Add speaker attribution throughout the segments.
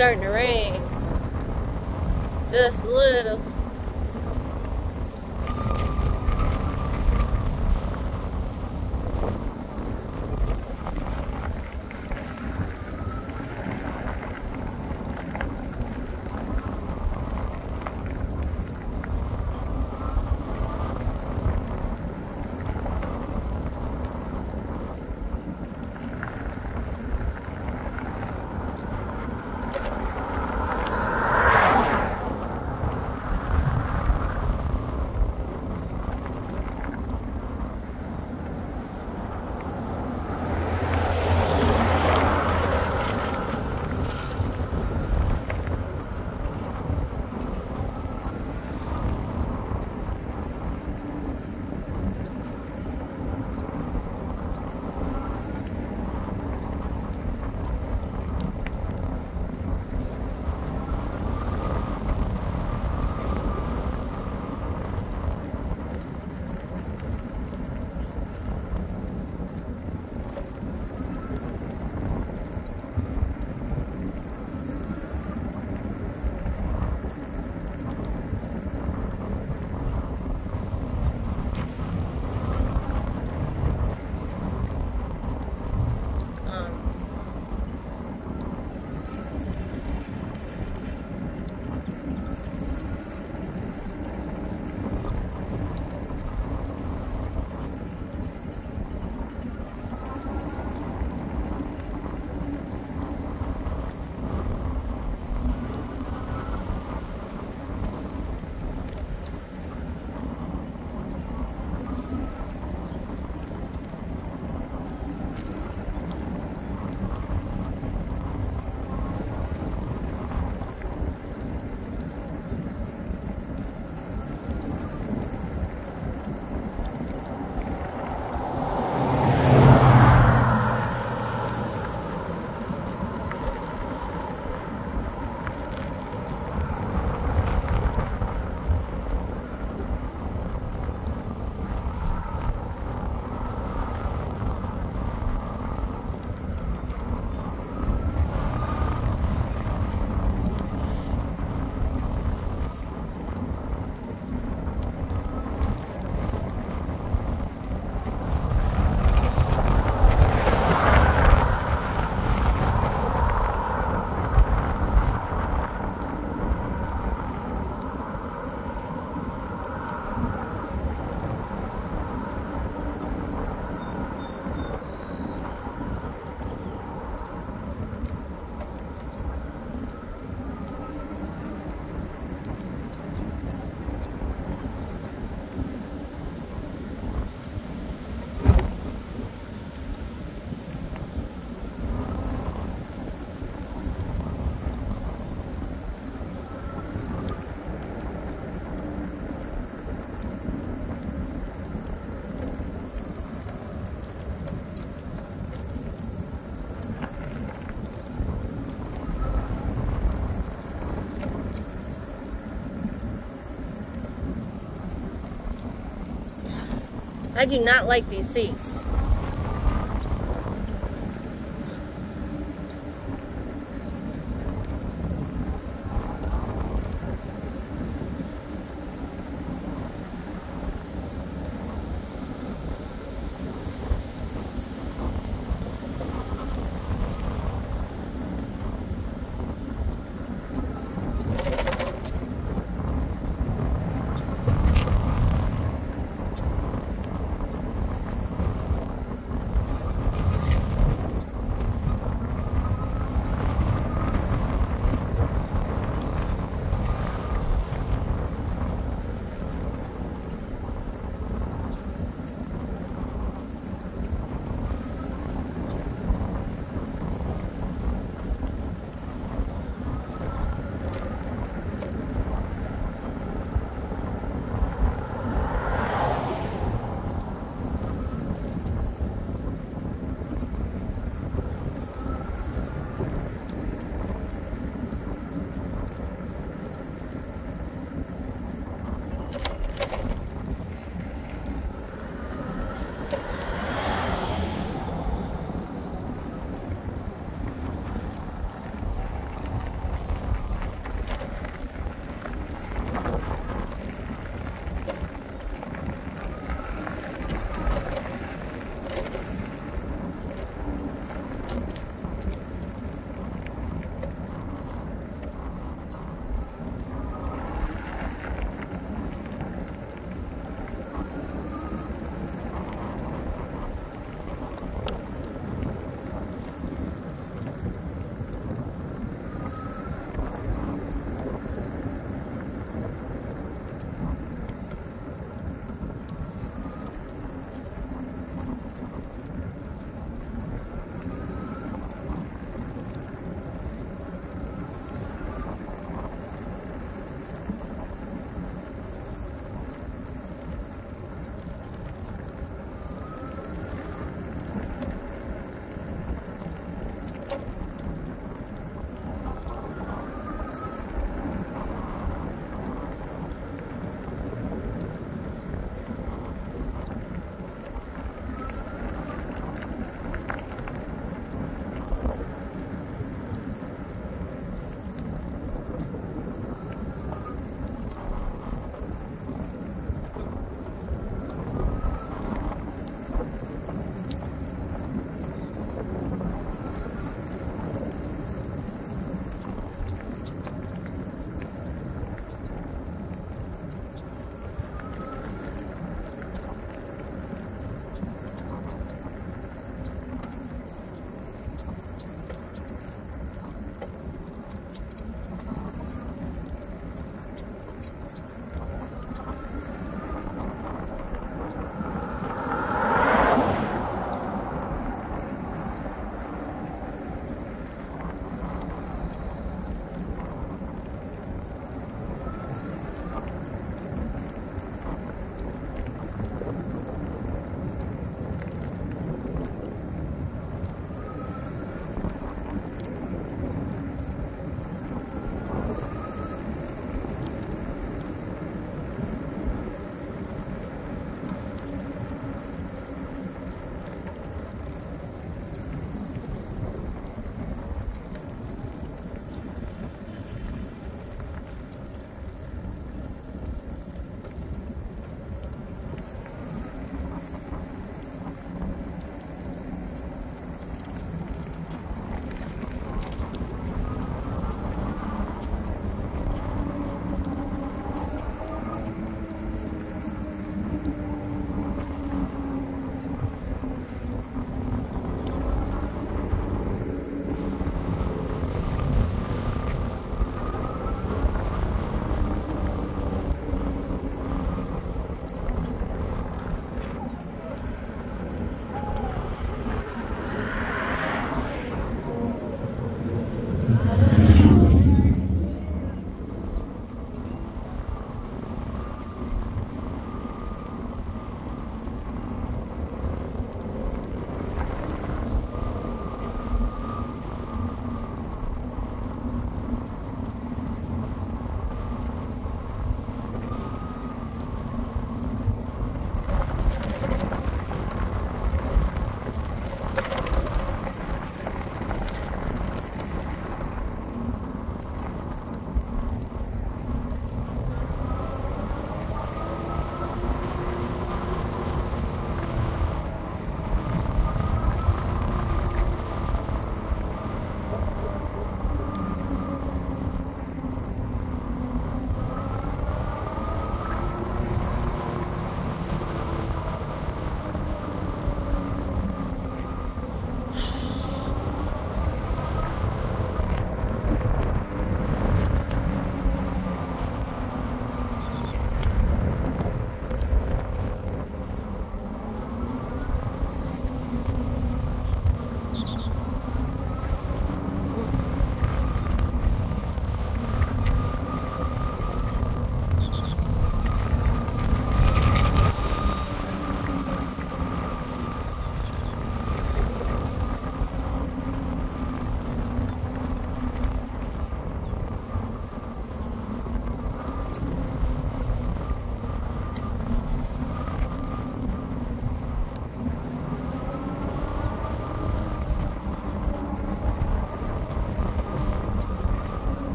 Speaker 1: starting to rain. Just a little. I do not like these seats.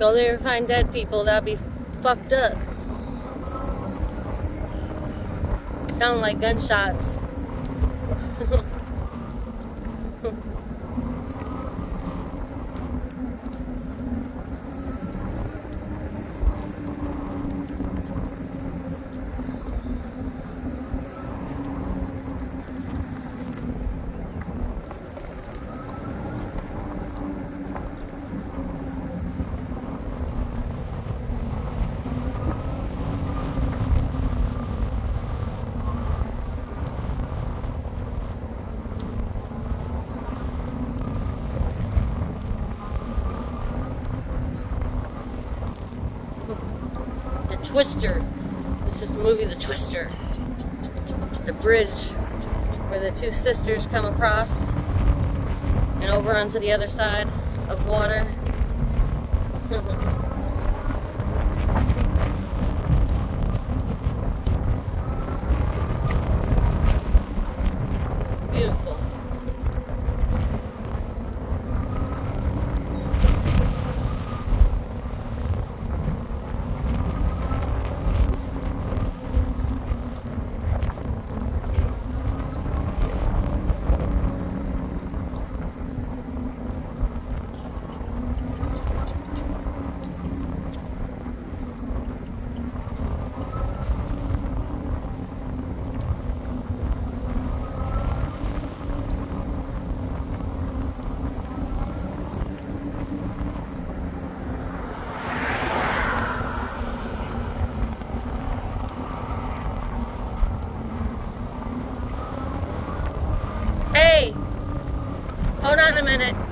Speaker 1: Go there and find dead people. That'd be fucked up. Sound like gunshots. The Twister. This is the movie The Twister. The bridge where the two sisters come across and over onto the other side of water. minute.